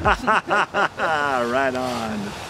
right on.